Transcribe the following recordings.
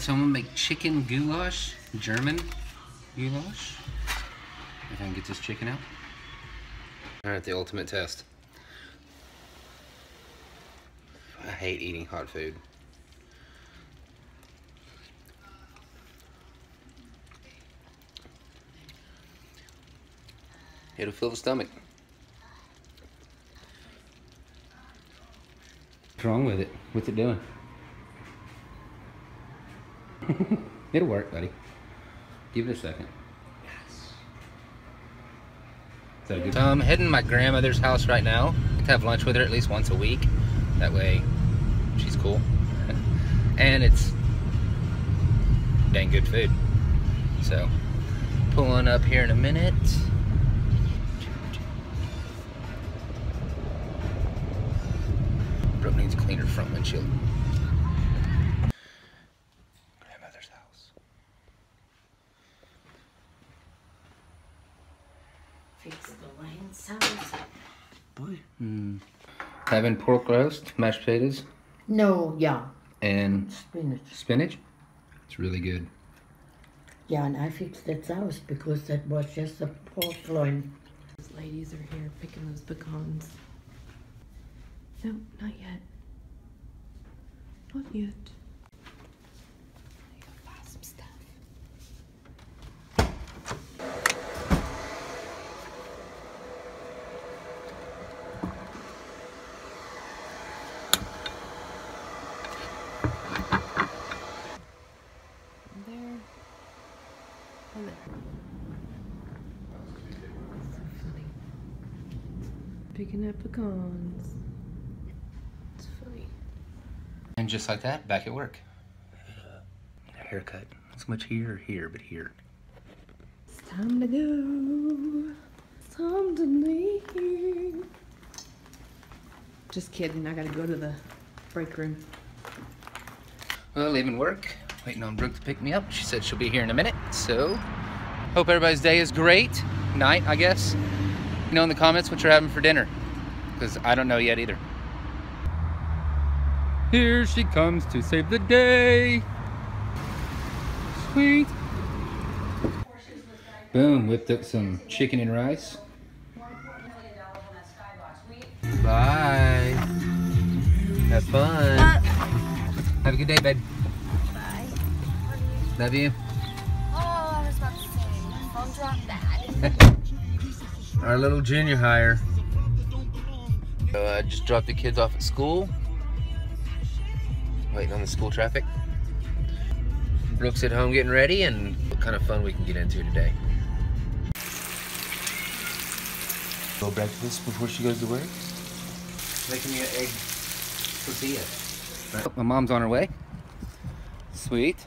Alright, so I'm gonna make chicken goulash, German goulash. If I can get this chicken out. Alright, the ultimate test. I hate eating hot food. It'll fill the stomach. What's wrong with it? What's it doing? It'll work, buddy. Give it a second. Yes. A good? Um, heading to my grandmother's house right now. I have lunch with her at least once a week. That way, she's cool. and it's dang good food. So, pulling up here in a minute. Brooke needs a cleaner front windshield. Grandmother's house. Fix the lane sounds. Boy. Hmm. Having pork roast, mashed potatoes, No, yeah, and spinach. spinach. It's really good. Yeah, and I fixed that sauce because that was just a pork loin. Those ladies are here picking those pecans. No, not yet. Not yet. I gotta buy some stuff. There. And there. So funny. Picking up pecans. It's funny. And just like that, back at work. Uh, haircut. Not so much here or here, but here. It's time to go. It's time to leave. Just kidding. I gotta go to the break room. Well, leaving work, waiting on Brooke to pick me up. She said she'll be here in a minute, so hope everybody's day is great. Night, I guess. You know in the comments what you're having for dinner, because I don't know yet either. Here she comes to save the day. Sweet. Boom, whipped up some chicken and rice. Bye. Have fun. Have a good day, babe. Bye. Love you. Oh, I was about to say, my phone dropped bad. Our little junior hire. So I just dropped the kids off at school. Waiting on the school traffic. Brooke's at home getting ready and what kind of fun we can get into today. Little breakfast before she goes to work. Making me an egg tortilla. Right. My mom's on her way. Sweet.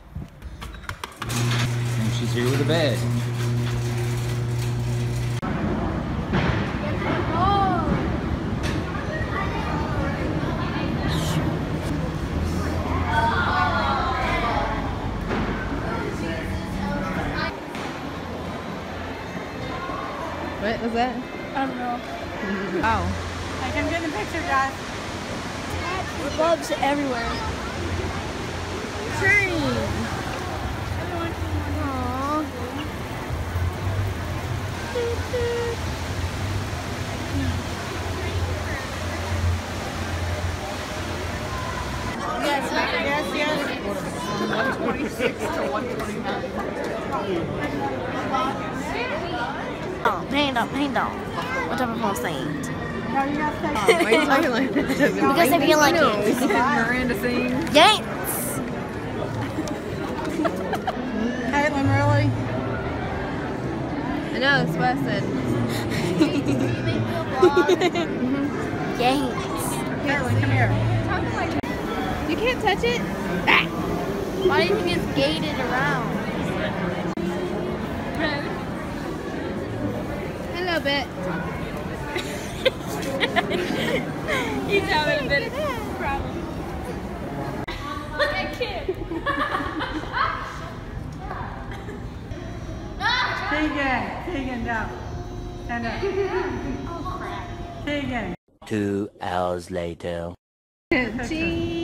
And she's here with a bed. What was that? I don't know. Oh. Like, I'm getting a picture, guys. Bugs everywhere. Train. Aww. Yes, yes, yes. 126 to 129. Panda, panda. What type of phone saying? No, you got to Why say. are you talking like? Because I feel like it. Miranda sings. Yanks! Caitlin, really? I know, that's what I said. Yanks. Caitlin, come here. You can't touch it? Why do you think it's gated around? Hello, Bet. He's having a bit of a problem. I can't. Tegan, Tegan, no. Stand up. Tegan. Two hours later. Cheese.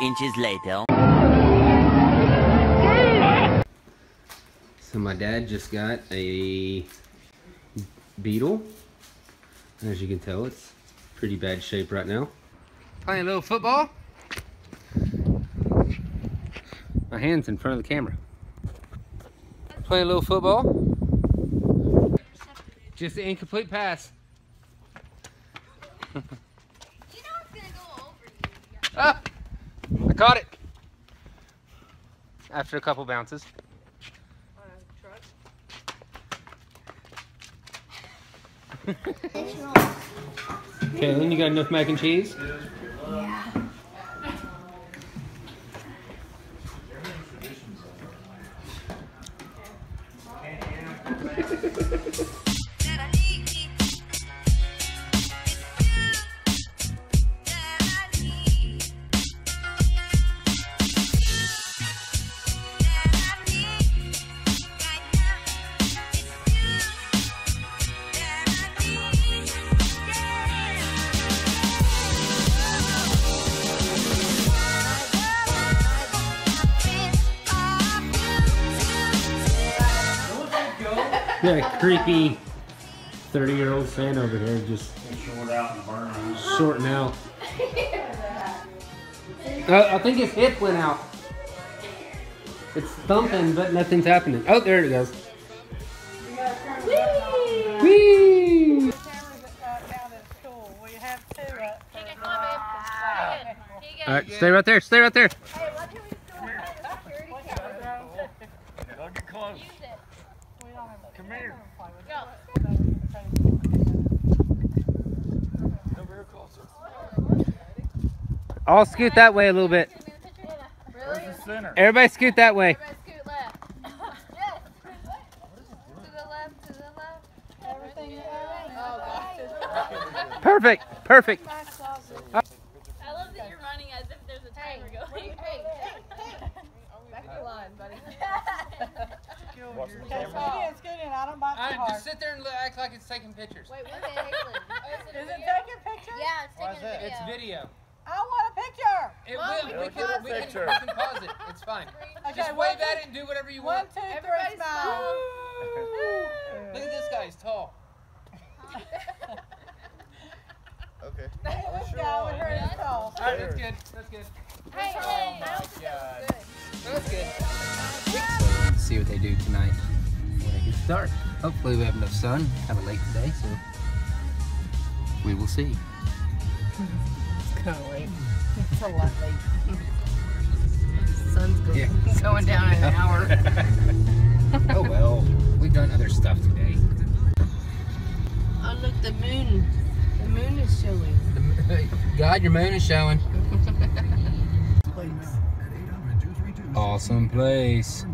inches later. So my dad just got a beetle. As you can tell, it's pretty bad shape right now. Playing a little football. My hand's in front of the camera. Playing a little football. Just an incomplete pass. You know it's gonna go over you. Ah! I caught it. After a couple bounces. Kaylin, you got enough mac and cheese? Got a creepy 30 year old fan over here just sorting out. Uh, I think his hip went out. It's thumping, but nothing's happening. Oh, there it goes. Whee! All right, stay right there. Stay right there. I'll scoot that way a little bit. Everybody scoot that way. Scoot left. yes. To the left, to the left. Everything. Oh, Perfect. Perfect. I love that you're running as if there's a timer going. Hey, hey, hey. Back to line, buddy. All right, just sit there and act like it's taking pictures. Wait, where's Caitlin? Oh, Is it taking pictures? Yeah, it's taking a video. It's video. I want a picture. It Mom, will. we We can can, pause we, it. can, we can pause it. It's fine. Okay, Just one, wave at it and do whatever you One, want. two, three, Everybody smile. Look at this guy. He's tall. Okay. Let's go. We're here to go. All right, that's good. That's good. Hey, hey. Oh I don't that was good. That's good. See what they do tonight when it dark. Hopefully we have enough sun. Kind of late today, so we will see. It's kind of late. It's a lot late. Sun's go- Yeah. going down in an hour. oh well, we've done other stuff today. Oh look, the moon. The moon is showing. God, your moon is showing. Awesome place.